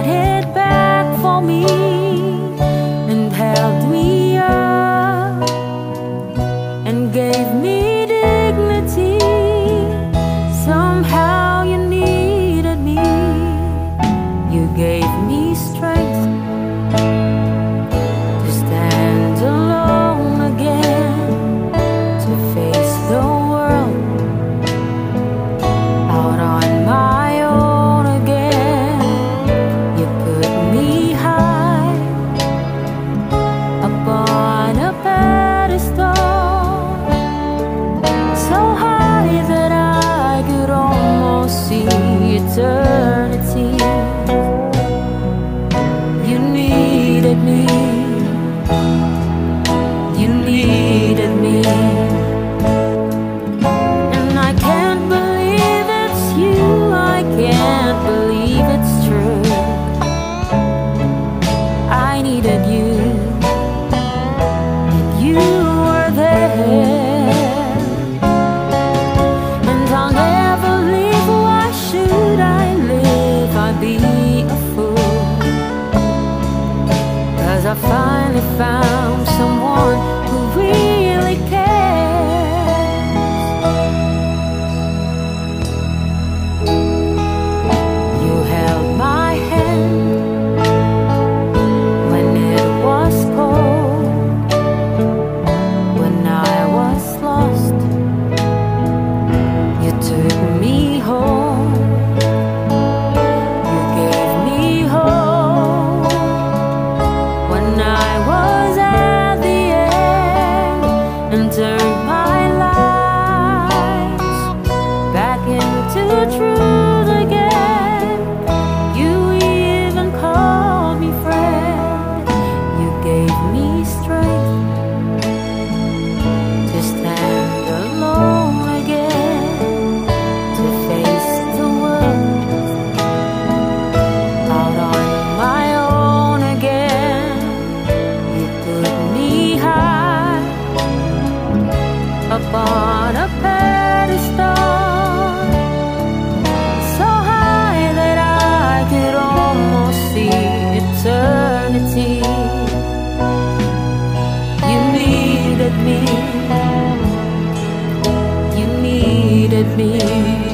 got it back for me and held me up and gave me dignity. Somehow you needed me, you gave me. I finally found someone who really with me.